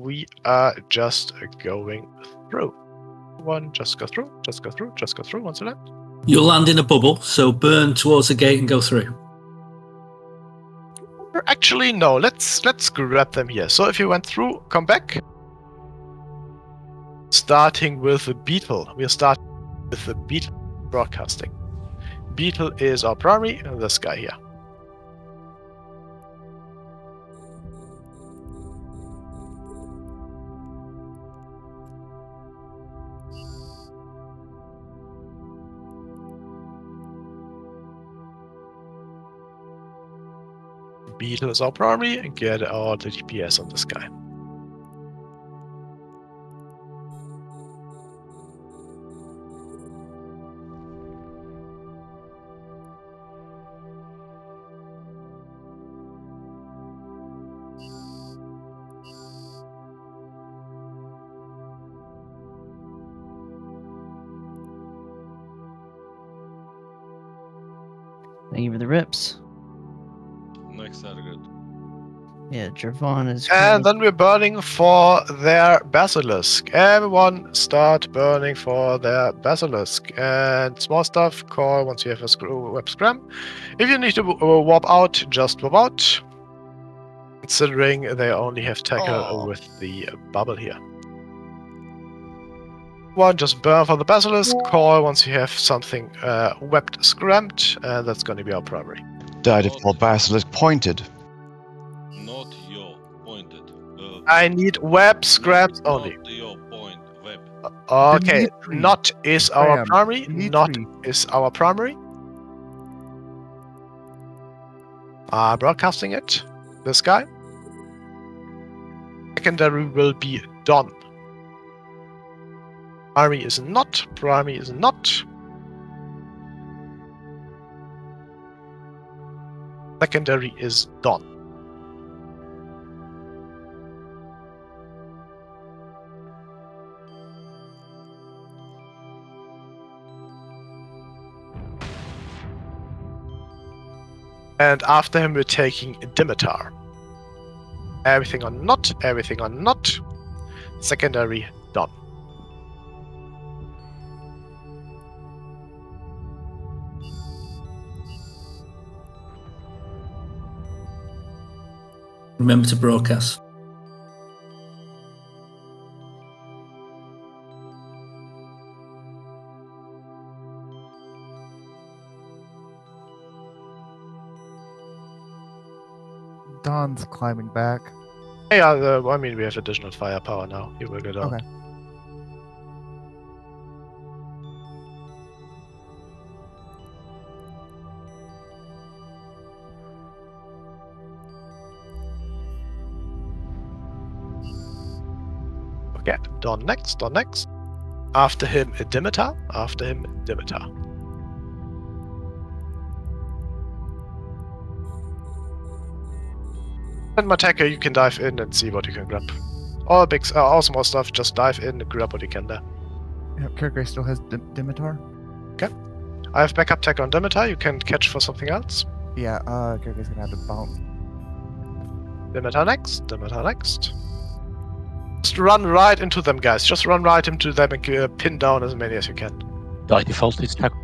we are just going through. One, just go through, just go through, just go through once you land. You'll land in a bubble, so burn towards the gate and go through. Actually, no. Let's let's grab them here. So if you went through, come back. Starting with the beetle, we're starting with the beetle broadcasting. Beetle is our primary, and this guy here. Beetle is our primary and get our the DPS on this guy. Thank you for the rips. Yeah, Javon is. And then we're burning for their basilisk. Everyone start burning for their basilisk. And small stuff, call once you have a screw web scram. If you need to w- uh, warp out, just warp out. Considering they only have tackle Oh. with the bubble here. One, just burn for the basilisk. Call once you have something uh, webbed scrammed, and that's going to be our primary. Died if your basilisk pointed. I need web scrams not only. your point. Web. Okay, not is our Graham, primary. Not is our primary. Uh, broadcasting it. This guy. Secondary will be done. Primary is not. Primary is not. Secondary is done. And after him, we're taking Dimitar. Everything on not, everything on not. Secondary done. Remember to broadcast. Don's climbing back. Yeah, uh, the, I mean, we have additional firepower now. You will go down. Okay. Okay, Don next, Don next. After him, Dimitar. After him, Dimitar. And Mateka, you can dive in and see what you can grab. All big, uh, all small stuff, just dive in and grab what you can there. Yep, Kirkray still has Dim- Dimitar. I have backup tech on Dimitar, you can catch for something else. Yeah, uh, Kirkray's gonna have to bounce. Dimitar next, Dimitar next. Just run right into them, guys. Just run right into them and uh, pin down as many as you can. By default, it's tackle.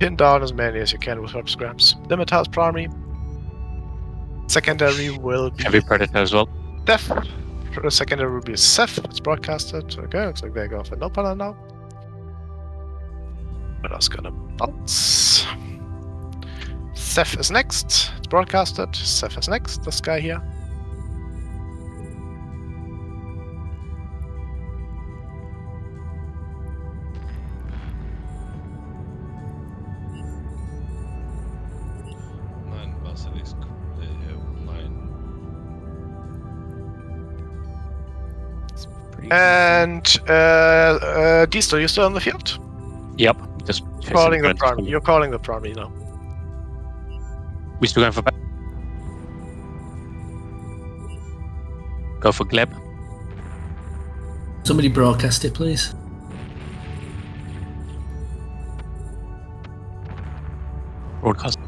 Pin down as many as you can with web scraps. Dimitar's primary. Secondary will be Heavy predator as well. Def. Uh, Secondary will be Seth. It's broadcasted. Okay, looks like they're going for no panel now. What else gonna bounce? Seth is next. It's broadcasted. Seth is next. This guy here. And uh, uh, Disto, you still on the field? Yep. Just Calling the front. primary. You're calling the primary now. We still going for back. Go for Gleb. Somebody broadcast it, please. Broadcast.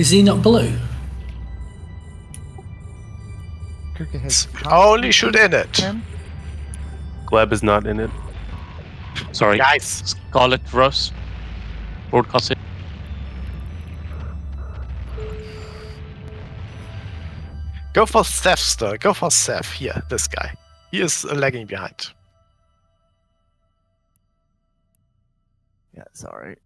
Is he not blue? Kirka has Only shoot in it. Ten? Gleb is not in it. Sorry. Guys, Scarlet Rose. Broadcast it. go for Seth, sir. Go for Seth. Here, this guy. He is lagging behind. Yeah, sorry.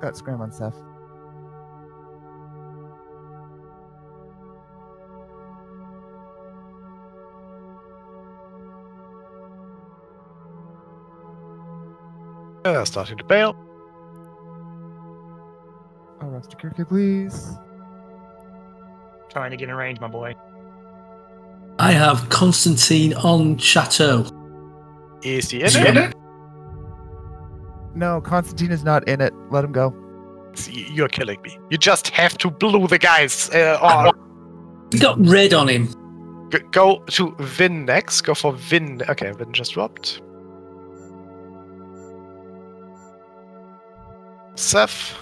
Got scram on Seth. Uh, starting to bail. Oh, Roster Kirka, please. Trying to get in range, my boy. I have Constantine on Chateau. Is he in it? No, Constantine is not in it. Let him go. You're killing me. You just have to blue the guys. Uh, or He got red on him. G- go to Vin next. Go for Vin. Okay, Vin just dropped. Seth.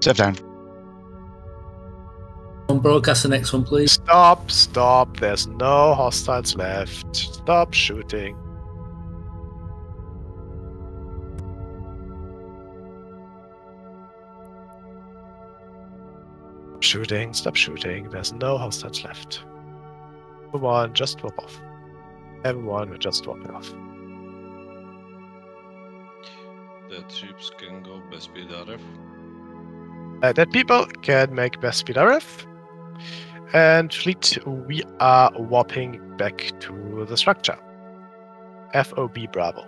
Step down. On broadcast the next one, please. Stop, stop. There's no hostiles left. Stop shooting. Shooting, stop shooting. There's no hostiles left. Everyone, just drop off. Everyone will just drop off. The troops can go best speed RF. Uh, dead people can make best speed RF. And fleet, we are warping back to the structure. FOB Bravo.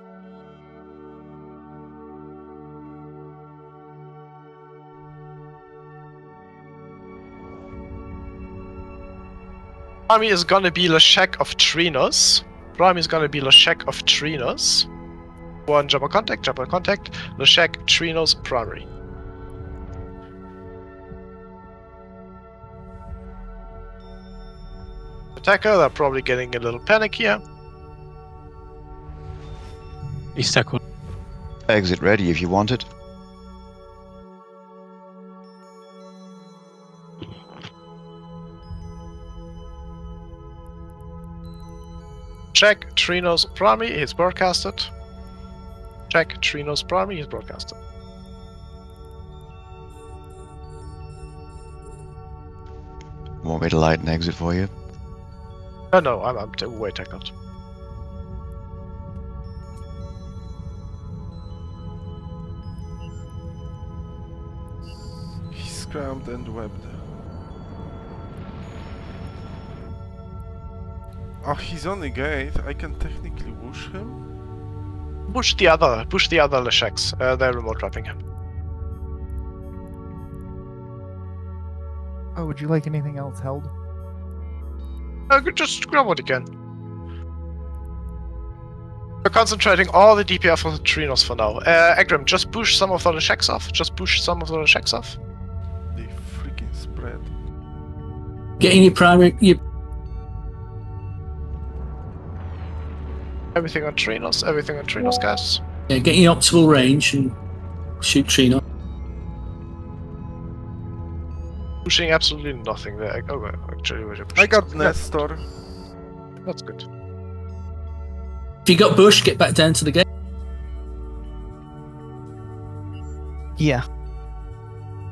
Army is gonna be Leshak of Trinos. Army is gonna be Leshak of Trinos. One jump on contact, jump on contact. Leshak, Trinos, primary. Attacker. They're probably getting a little panic here. He's tackled. Exit ready if you want it. Check Trino's primary is broadcasted. Check Trino's primary is broadcasted. Want me to light an exit for you? No, no, I'm, I'm t- way tackled. He's scrammed and webbed. Oh, he's on the gate. I can technically whoosh him. Push the other, push the other Leshaks. Uh, they're remote trapping him. Oh, would you like anything else held? Uh, good, just grab what again. We're concentrating all the DPR for the Trinos for now. Uh, Agram, just push some of the Leshaks off. Just push some of the Leshaks off. They freaking spread. Getting your primary. Your, Everything on Trinos, everything on Trinos, guys. yeah, getting your optimal range and shoot Trino. Pushing absolutely nothing there. Oh, well, actually, we're I got something. Nestor. That's good. If you got Bush, get back down to the gate. Yeah.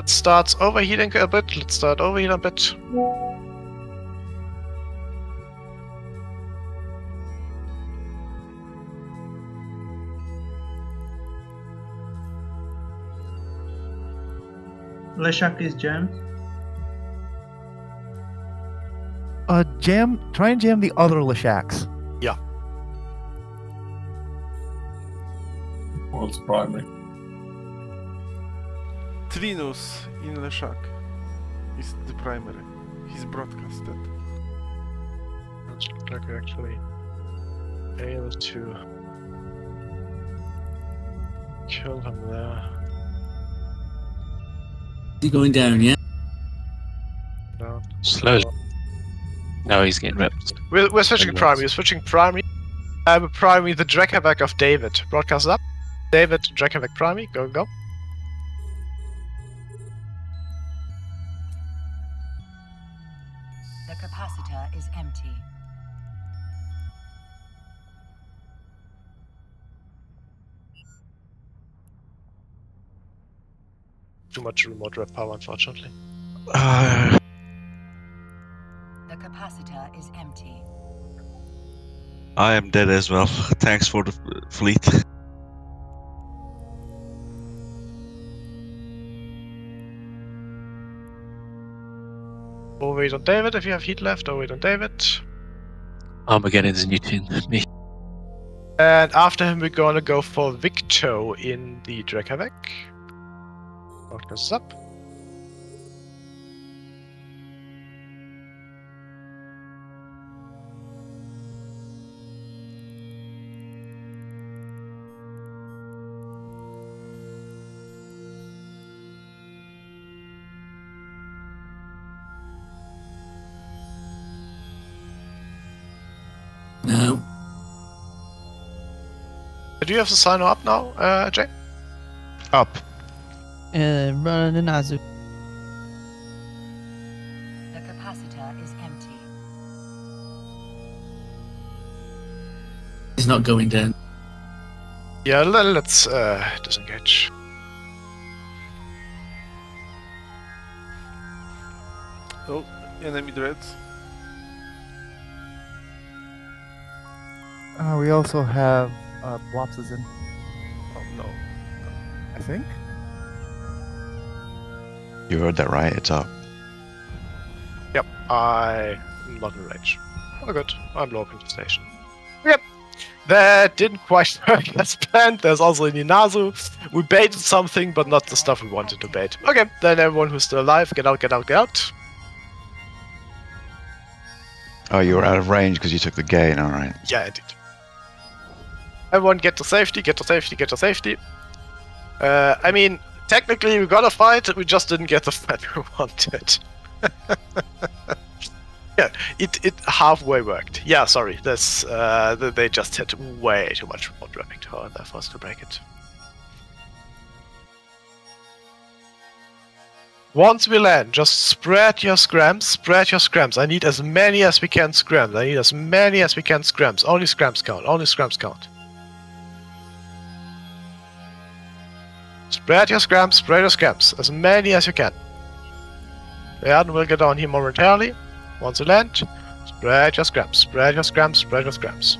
It starts overheating a bit. Let's start overheating a bit. Leshak is jammed. Uh, jam. Try and jam the other Leshaks. World's primary. Trinus in Leshak is the primary. He's broadcasted. Let's like we're actually able to kill him there. Is he going down, yeah? Down. Slowly. No, he's getting ripped. We're, we're switching Congrats. primary. We're switching primary. I'm a primary the Drekavac of David. Broadcast up. David, Drekavac primary. Go, go. The capacitor is empty. Too much remote rep power, unfortunately. Uh, The capacitor is empty. I am dead as well. Thanks for the fleet. Or wait on David if you have heat left, or wait on David. Armageddon's new tune. Me. And after him, we're gonna go for Victo in the Drekavac. Broadcast up. Do you have to sign up now, uh, Jay? up. Uh, run the Nazu. The capacitor is empty. He's not going down. Yeah, le- let's uh, disengage. Oh, enemy dreads. Uh, we also have uh, Blopses in, Oh no. I think. You heard that right. It's up. Yep, I'm not in range. Oh, good. I'm low up the station. Yep. That didn't quite work as planned. There's also Ninazu. We baited something, but not the stuff we wanted to bait. Okay, then everyone who's still alive, get out, get out, get out. Oh, you were out of range because you took the gain. All right. Yeah, I did. Everyone get to safety, get to safety, get to safety. Uh, I mean, technically we got a fight, we just didn't get the fight we wanted. yeah, it, it halfway worked. Yeah, sorry, this, uh, they just had way too much remote driving power there for us to break it. Once we land, just spread your scrams, spread your scrams. I need as many as we can scrams. I need as many as we can scrams. Only scrams count, only scrams count. Spread your scrams, spread your scrams. As many as you can. Yeah, and we'll get on here momentarily. Once you land, spread your scrams, spread your scrams, spread your scrams.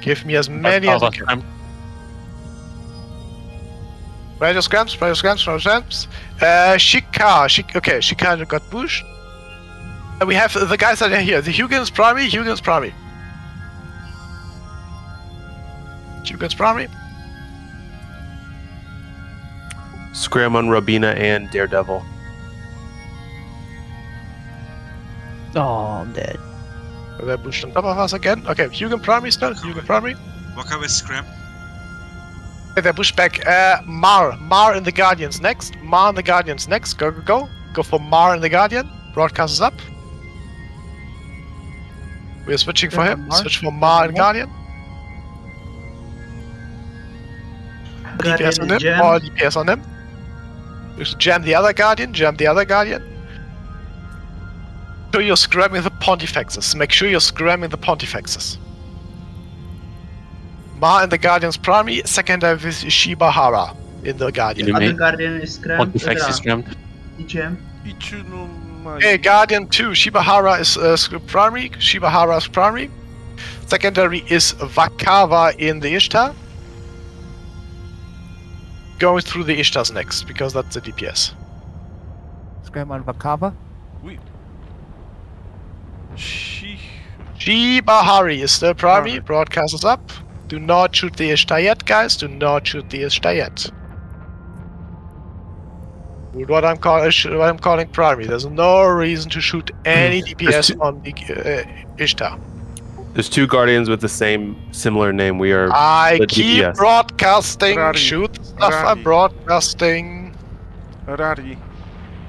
Give me as many as you can. Spread your scrams, spread your scrams, spread your scrams. Uh, Shika, Shik, okay, Shika got pushed. And we have the guys that are here. The Hugin's primary, Hugin's primary. Hugin's primary. Scram on Robina and Daredevil. Oh, I'm dead. They're pushed on top of us again. Okay, Hugin primary still, Hugin primary. What can we scram? Okay, they push back. Uh, Mar, Mar and the Guardians next. Mar and the Guardians next. Go, go, go. Go for Mar and the Guardian. Broadcast is up. We're switching for him. Mar. Switch for Mar and Guardian. Guardian DPS on is him. jammed. All DPS on him. Just jam the other Guardian. Jam the other Guardian. Make sure you're scramming the Pontifexes. Make sure you're scramming the Pontifexes. Ma in the Guardian's primary, secondary with Shibahara in the Guardian. You Other Guardian is scrammed. Pontifex is scrammed. Gem. Ichu no mai. Okay, Guardian 2, Shibahara is uh, primary, Shibahara is primary. Secondary is Vakava in the Ishtar. Going through the Ishtars next, because that's the DPS. Scram on Vakava. We. She. Shibahari is still primary, Primary. broadcast is up. Do not shoot the Ishtar yet, guys, do not shoot the Ishtar yet. With what I'm, call- what I'm calling primary, there's no reason to shoot any DPS on the uh, Ishtar. There's two guardians with the same similar name. We are I the keep DPS. broadcasting. Rari. Shoot the stuff I'm broadcasting. Rari.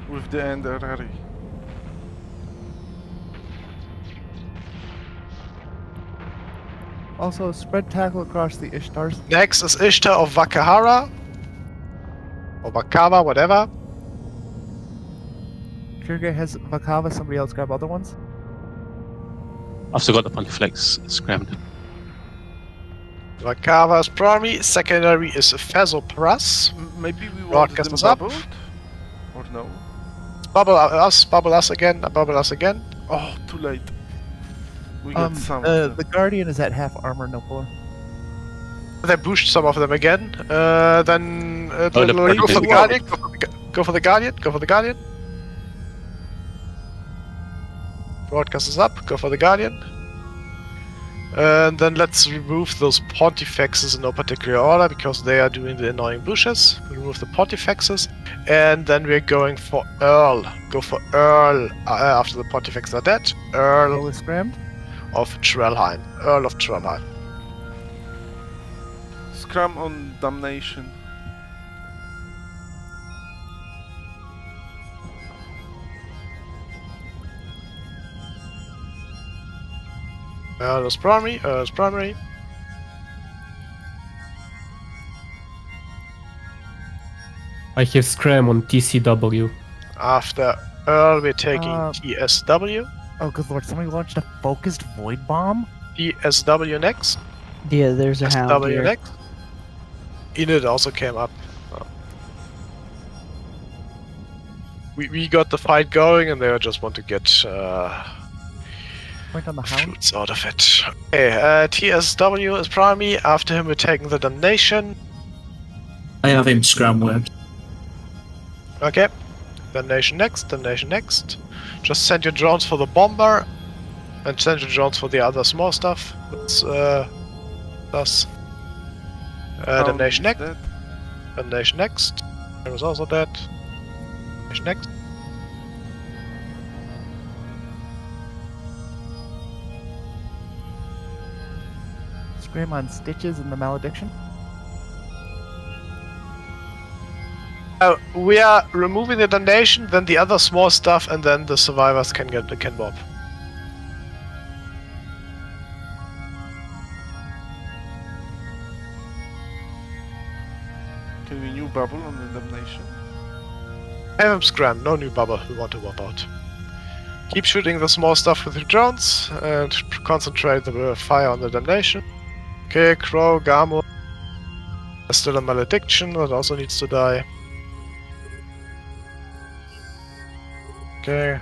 With the end Rari. Also, spread tackle across the Ishtars. Next is Ishtar of Vakahara. Or Vakava, whatever. Kyrgyz has Vakava, somebody else grab other ones. I've still got the Pontifex scrambled. Vakava's primary. Secondary is Fezopras. M- Maybe we want them is up. Or no? Bubble us, bubble us again, bubble us again. Oh, too late. We got Um, some. uh, of them. the Guardian is at half armor, no puller. They pushed some of them again. Uh, then uh, Oh, the go for the Guardian. Guardian. Go for the, Gu- go for the Guardian. Go for the Guardian. Broadcast is up. Go for the Guardian. And then let's remove those Pontifexes in no particular order because they are doing the annoying bushes. Remove the Pontifexes. And then we're going for Earl. Go for Earl uh, after the Pontifexes are dead. Earl Roll is of Trellheim. Earl of Trellheim. Scrum on damnation. Earl is primary. Earl is primary. I have Scram on TCW. After Earl, we're taking Uh, TSW. Oh, good lord! Somebody launched a focused void bomb. TSW next. Yeah, there's a hound SW here. next. Enid also came up. Oh. We, we got the fight going and they just want to get uh, Point on the hound. fruits out of it. Okay, uh, TSW is primary. After him, we're taking the damnation. I have him scram worked. Okay. Damnation next, damnation next. Just send your drones for the bomber and send your drones for the other small stuff. That's uh that's uh damnation next. dead. Damnation next. There was also dead. Damnation next. Scram on stitches and the malediction. Uh, we are removing the damnation, then the other small stuff, and then the survivors can get can bob. Can we new bubble on the damnation? Have him scram, no new bubble we want to wop out. Keep shooting the small stuff with your drones and concentrate the fire on the damnation. Okay, Crow, Gamu. There's still a malediction that also needs to die. Okay.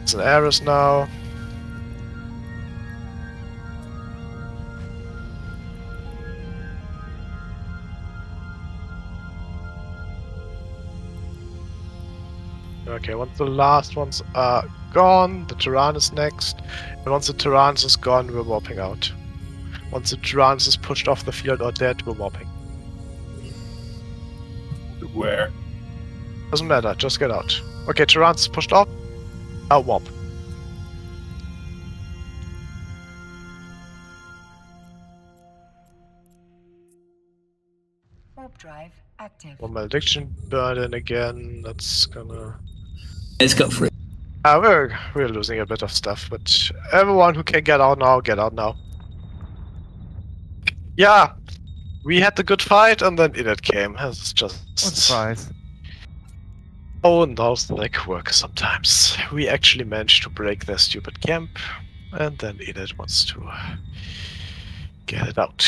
It's an Ares now. Okay, once the last ones are gone, the Tyrannus next. And once the Tyrannus is gone, we're warping out. Once the Tyrannus is pushed off the field or dead, we're warping. Where? Doesn't matter, just get out. Okay, Tyrannus is pushed off. Now warp. Warp drive active. One malediction burn in again. That's gonna. Let's go for it. Uh, we're we're losing a bit of stuff, but everyone who can get out now, get out now. Yeah, we had a good fight, and then Inet came. It's just What oh, and those like work sometimes. We actually managed to break their stupid camp, and then Inet wants to get it out.